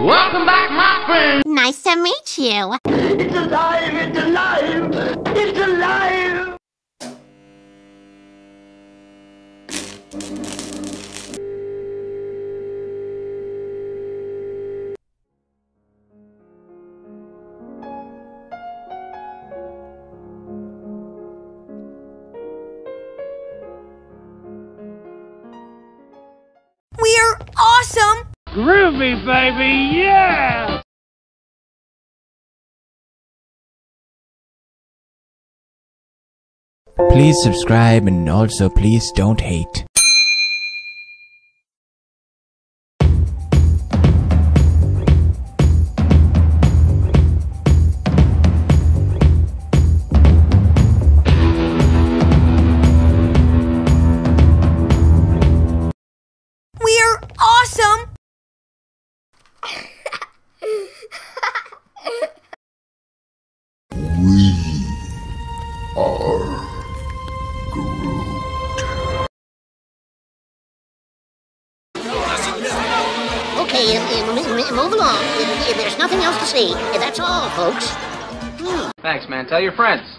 Welcome back, my friend. Nice to meet you. It's alive! It's alive! It's alive! We're awesome! Groovy, baby, yeah! Please subscribe and also please don't hate. We're awesome! Okay, uh, uh, m- m- move along. There's nothing else to see. That's all, folks. Thanks, man. Tell your friends.